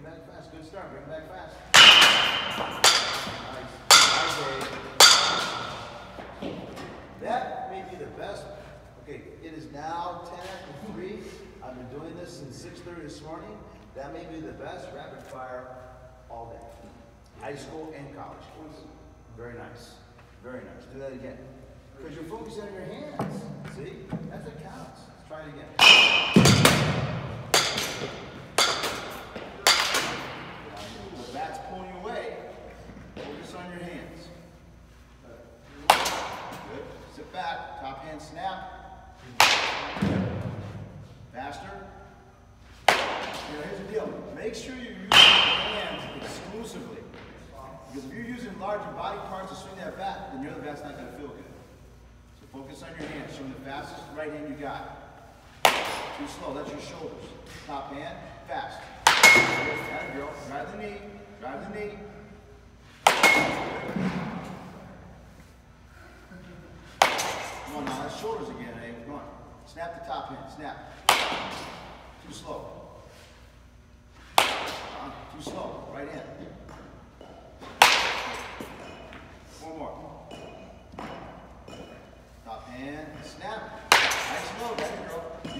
it back fast. Good start. Bring back fast. Nice. Dave. That may be the best. Okay, it is now 10 after 3. I've been doing this since 6.30 this morning. That may be the best rapid fire all day. High school and college. Very nice. Very nice. Do that again. Because you're focusing on your hands. Back. Top hand snap. Faster. You know, here's the deal. Make sure you're using your hands exclusively. Because if you're using larger body parts to swing that bat, then your other bat's not going to feel good. So focus on your hands. Them the fastest right hand you got. Too slow. That's your shoulders. Top hand. Fast. Girl. Drive the knee. Drive the knee. Shoulders again, eh? Come on. Snap the top hand. Snap. Too slow. Uh, too slow. Right hand. One more. Top hand, snap. Nice low, there you go.